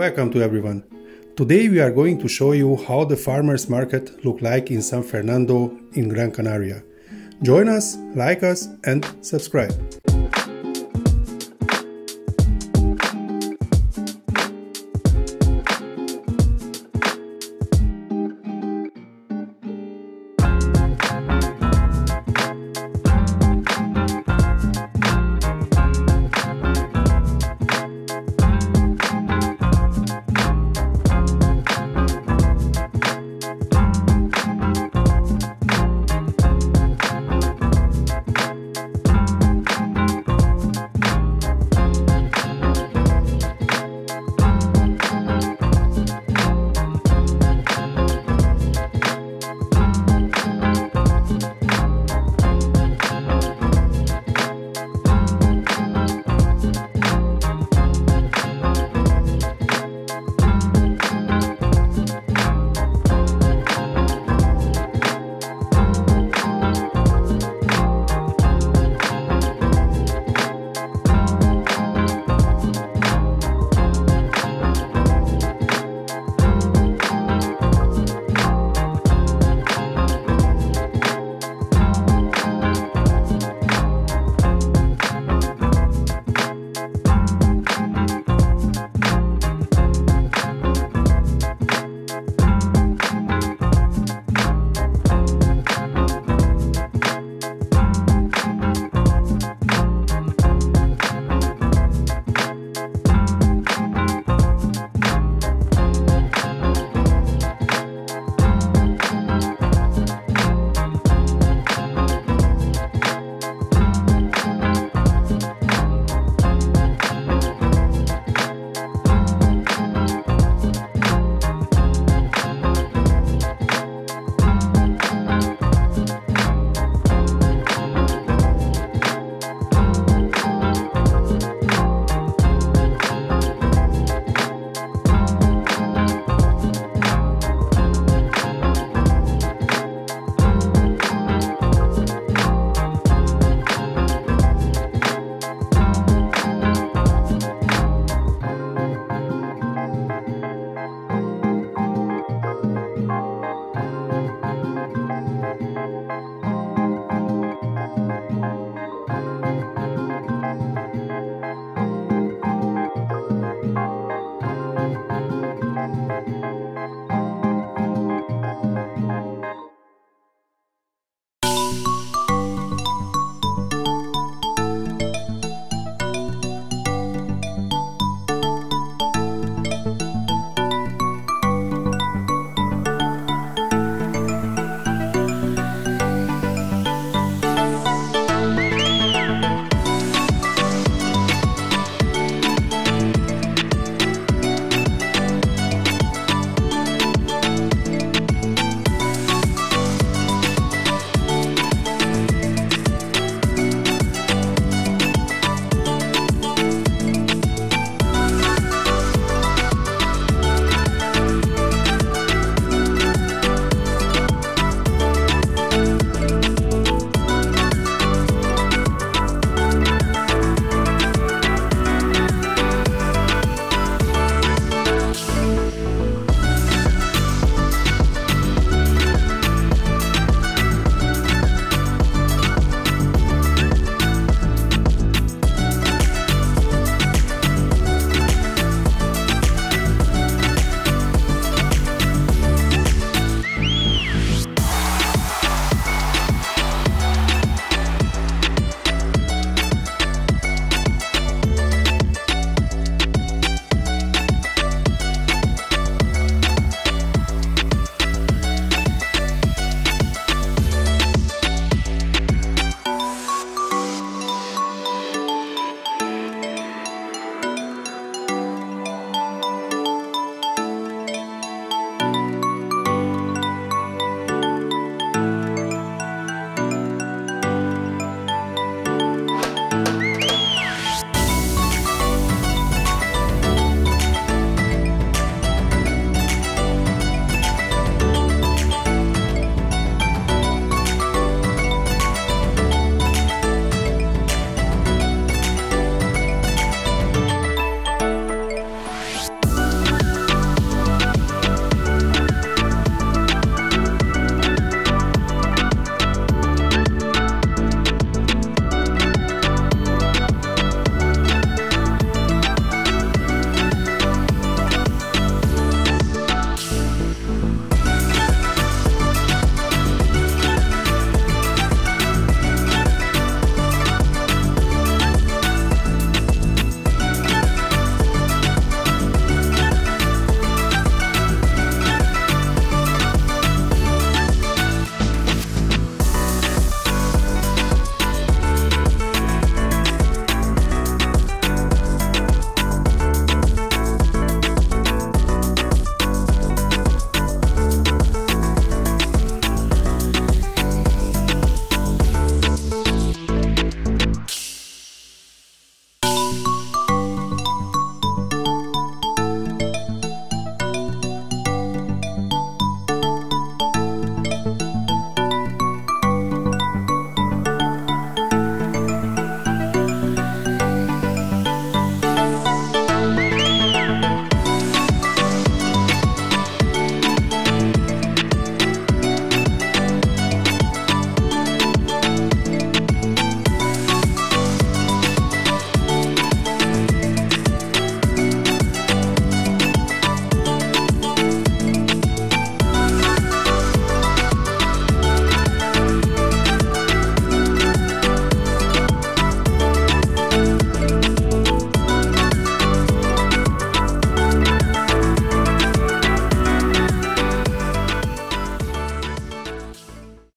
Welcome to everyone. Today we are going to show you how the farmers market look like in San Fernando in Gran Canaria. Join us, like us and subscribe.